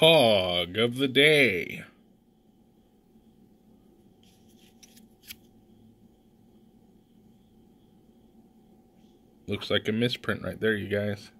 Hog of the day. Looks like a misprint right there, you guys.